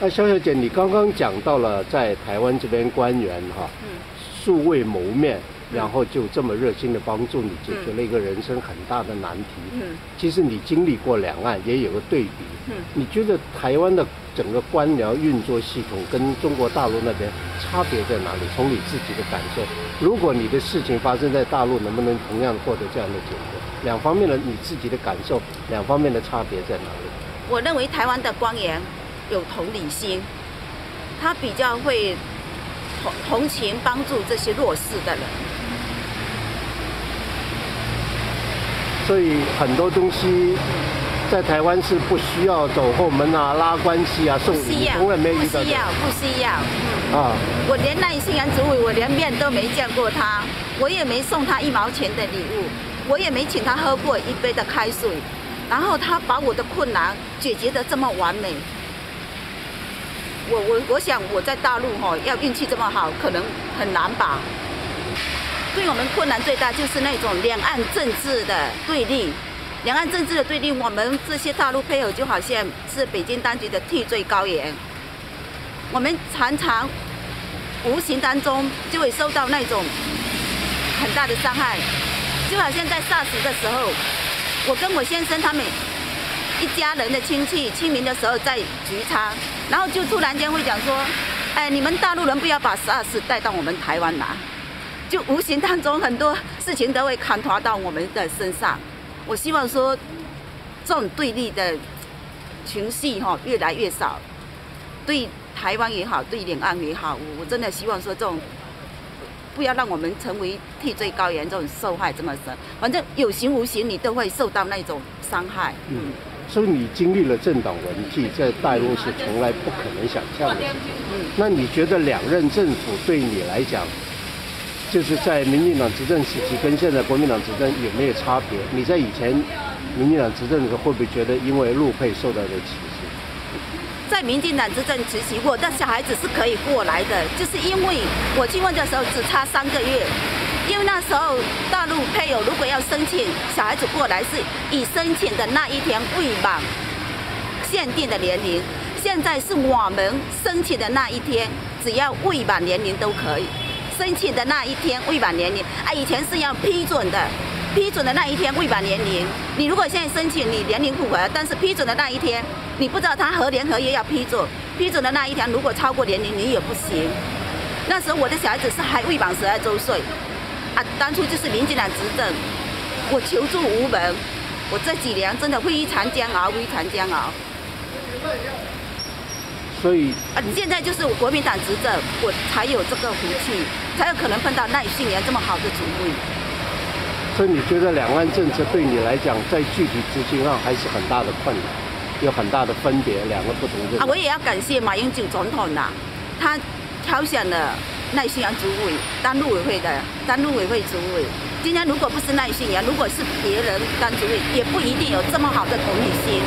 那肖小姐，你刚刚讲到了在台湾这边官员哈，素未谋面，然后就这么热心的帮助你，解决了一个人生很大的难题。嗯，其实你经历过两岸，也有个对比。嗯，你觉得台湾的整个官僚运作系统跟中国大陆那边差别在哪里？从你自己的感受，如果你的事情发生在大陆，能不能同样获得这样的结果？两方面的你自己的感受，两方面的差别在哪里？我认为台湾的官员。有同理心，他比较会同同情帮助这些弱势的人，所以很多东西在台湾是不需要走后门啊、拉关系啊、送礼，从来没遇到。不需要，不需要。啊！我连那新人主委，我连面都没见过他，我也没送他一毛钱的礼物，我也没请他喝过一杯的开水，然后他把我的困难解决的这么完美。我我我想我在大陆哈要运气这么好，可能很难吧。对我们困难最大就是那种两岸政治的对立，两岸政治的对立，我们这些大陆配偶就好像是北京当局的替罪羔羊，我们常常无形当中就会受到那种很大的伤害，就好像在 SARS 的时候，我跟我先生他们。一家人的亲戚清明的时候在聚餐，然后就突然间会讲说：“哎，你们大陆人不要把 SARS 带到我们台湾来。”就无形当中很多事情都会看拖到我们的身上。我希望说，这种对立的情绪哈越来越少，对台湾也好，对两岸也好，我真的希望说这种不要让我们成为替罪羔羊，这种受害这么深。反正有形无形，你都会受到那种伤害。嗯。所以你经历了政党轮替，在大陆是从来不可能想象的。嗯，那你觉得两任政府对你来讲，就是在民进党执政时期跟现在国民党执政有没有差别？你在以前民进党执政的时候，会不会觉得因为陆配受到了歧视？在民进党执政时期，我的小孩子是可以过来的，就是因为我去问的时候只差三个月。因为那时候大陆配偶如果要申请小孩子过来，是以申请的那一天未满限定的年龄。现在是我们申请的那一天，只要未满年龄都可以。申请的那一天未满年龄啊，以前是要批准的，批准的那一天未满年龄。你如果现在申请，你年龄符合，但是批准的那一天，你不知道他何年何月要批准。批准的那一天如果超过年龄，你也不行。那时候我的小孩子是还未满十二周岁。啊，当初就是民进党执政，我求助无门，我这几年真的非常煎熬，非常煎熬。所以啊，现在就是国民党执政，我才有这个福气，才有可能碰到赖幸年这么好的主位。所以你觉得两岸政策对你来讲，在具体执行上还是很大的困难，有很大的分别，两个不同的。啊，我也要感谢马英九总统呐，他挑选了。赖信阳主委当陆委会的，当陆委会主委。今天如果不是赖信阳，如果是别人当主委，也不一定有这么好的同理心。